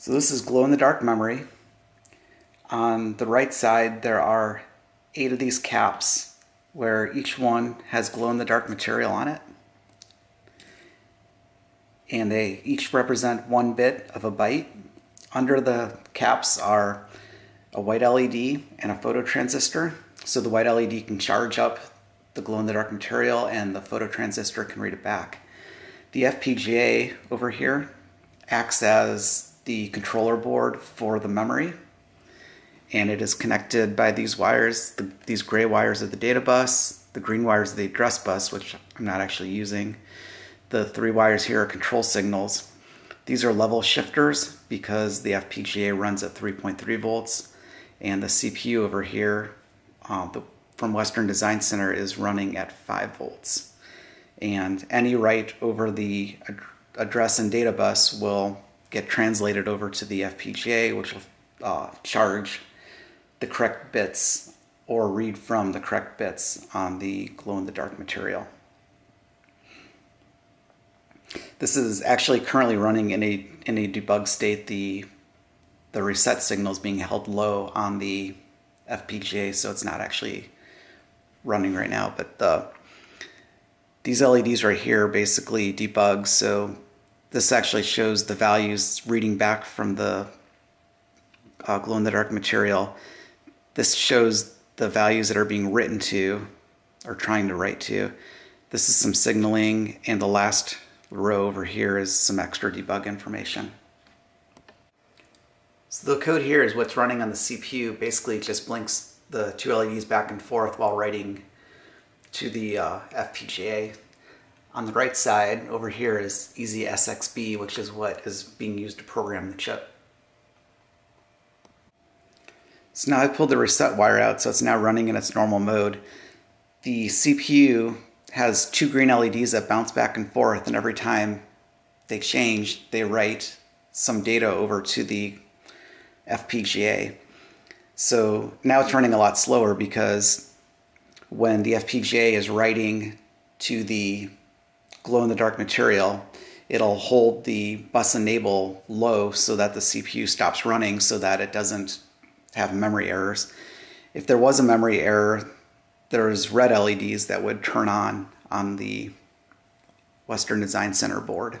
So this is glow-in-the-dark memory. On the right side there are eight of these caps where each one has glow-in-the-dark material on it. And they each represent one bit of a byte. Under the caps are a white LED and a phototransistor. So the white LED can charge up the glow-in-the-dark material and the phototransistor can read it back. The FPGA over here acts as the controller board for the memory and it is connected by these wires, the, these gray wires of the data bus, the green wires of the address bus, which I'm not actually using. The three wires here are control signals. These are level shifters because the FPGA runs at 3.3 volts and the CPU over here uh, the, from Western Design Center is running at 5 volts. And any write over the ad address and data bus will get translated over to the FPGA, which will uh, charge the correct bits or read from the correct bits on the glow-in-the-dark material. This is actually currently running in a in a debug state. The the reset signal is being held low on the FPGA, so it's not actually running right now. But the these LEDs right here basically debug. So this actually shows the values reading back from the uh, glow-in-the-dark material this shows the values that are being written to or trying to write to. This is some signaling and the last row over here is some extra debug information. So the code here is what's running on the CPU. Basically just blinks the two LEDs back and forth while writing to the uh, FPGA. On the right side over here is EasySXB, which is what is being used to program the chip. So now I've pulled the reset wire out, so it's now running in its normal mode. The CPU has two green LEDs that bounce back and forth, and every time they change, they write some data over to the FPGA. So now it's running a lot slower because when the FPGA is writing to the glow-in-the-dark material, it'll hold the bus enable low so that the CPU stops running so that it doesn't have memory errors. If there was a memory error, there's red LEDs that would turn on on the Western Design Center board.